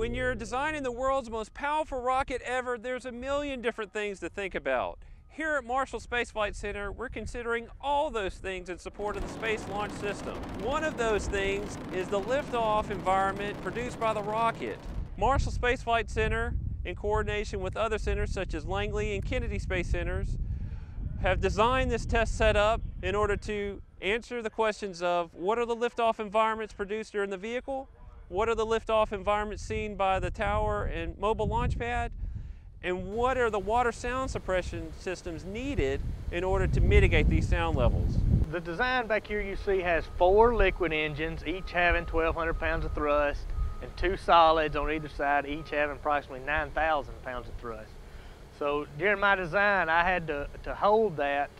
When you're designing the world's most powerful rocket ever, there's a million different things to think about. Here at Marshall Space Flight Center, we're considering all those things in support of the Space Launch System. One of those things is the liftoff environment produced by the rocket. Marshall Space Flight Center, in coordination with other centers such as Langley and Kennedy Space Centers, have designed this test setup in order to answer the questions of what are the liftoff environments produced during the vehicle, what are the liftoff environments seen by the tower and mobile launch pad, and what are the water sound suppression systems needed in order to mitigate these sound levels. The design back here you see has four liquid engines, each having 1,200 pounds of thrust, and two solids on either side, each having approximately 9,000 pounds of thrust. So during my design, I had to, to hold that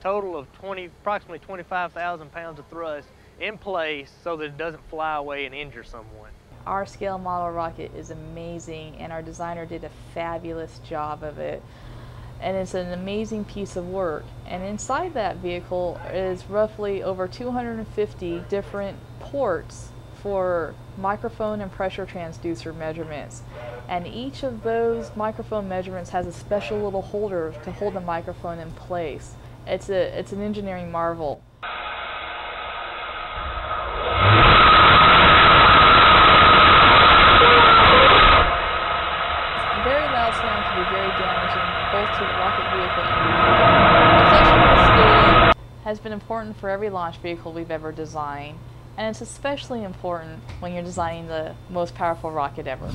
total of 20, approximately 25,000 pounds of thrust in place so that it doesn't fly away and injure someone. Our scale model rocket is amazing and our designer did a fabulous job of it. And it's an amazing piece of work. And inside that vehicle is roughly over 250 different ports for microphone and pressure transducer measurements. And each of those microphone measurements has a special little holder to hold the microphone in place. It's, a, it's an engineering marvel. Loud sound can be very damaging both to the rocket vehicle and the cascading has been important for every launch vehicle we've ever designed, and it's especially important when you're designing the most powerful rocket ever.